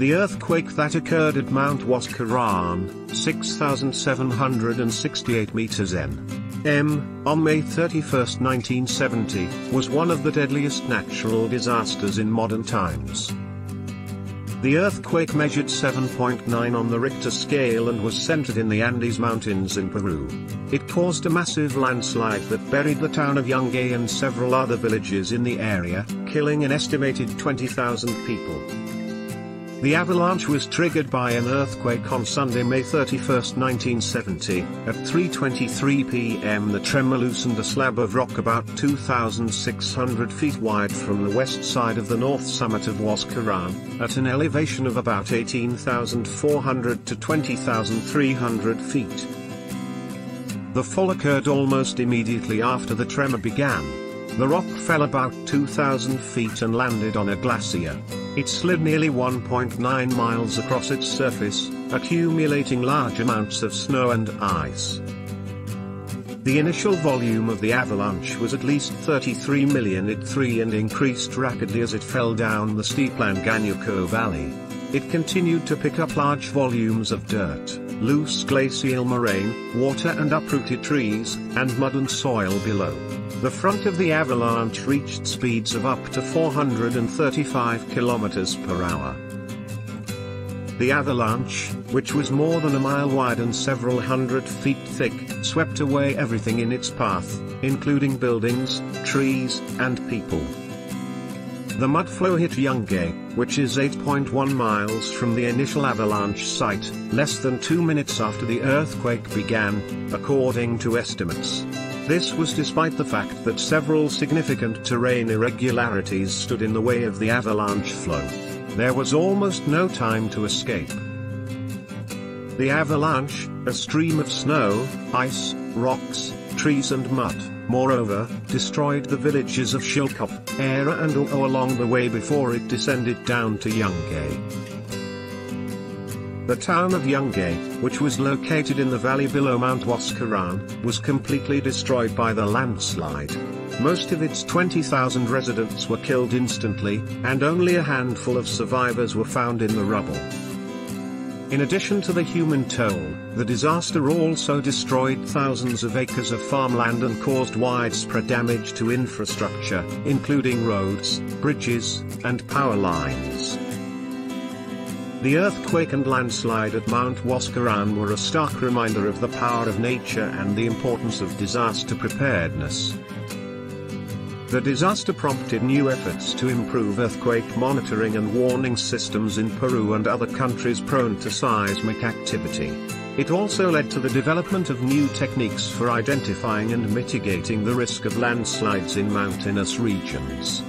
The earthquake that occurred at Mount Huascaran, 6,768 meters n. M, on May 31, 1970, was one of the deadliest natural disasters in modern times. The earthquake measured 7.9 on the Richter scale and was centered in the Andes Mountains in Peru. It caused a massive landslide that buried the town of Yungay and several other villages in the area, killing an estimated 20,000 people. The avalanche was triggered by an earthquake on Sunday, May 31, 1970. At 3.23 pm the tremor loosened a slab of rock about 2,600 feet wide from the west side of the north summit of Huascaran, at an elevation of about 18,400 to 20,300 feet. The fall occurred almost immediately after the tremor began. The rock fell about 2,000 feet and landed on a glacier. It slid nearly 1.9 miles across its surface, accumulating large amounts of snow and ice. The initial volume of the avalanche was at least 33 million it 3 and increased rapidly as it fell down the steep Llanganuco Valley. It continued to pick up large volumes of dirt, loose glacial moraine, water and uprooted trees, and mud and soil below. The front of the avalanche reached speeds of up to 435 km per hour. The avalanche, which was more than a mile wide and several hundred feet thick, swept away everything in its path, including buildings, trees, and people. The mudflow hit Yungay, which is 8.1 miles from the initial avalanche site, less than two minutes after the earthquake began, according to estimates. This was despite the fact that several significant terrain irregularities stood in the way of the avalanche flow. There was almost no time to escape. The avalanche, a stream of snow, ice, rocks, trees and mud, moreover, destroyed the villages of Shilkop, Era and Uo along the way before it descended down to Yungay. The town of Yungay, which was located in the valley below Mount Huascaran, was completely destroyed by the landslide. Most of its 20,000 residents were killed instantly, and only a handful of survivors were found in the rubble. In addition to the human toll, the disaster also destroyed thousands of acres of farmland and caused widespread damage to infrastructure, including roads, bridges, and power lines. The earthquake and landslide at Mount Huascaran were a stark reminder of the power of nature and the importance of disaster preparedness. The disaster prompted new efforts to improve earthquake monitoring and warning systems in Peru and other countries prone to seismic activity. It also led to the development of new techniques for identifying and mitigating the risk of landslides in mountainous regions.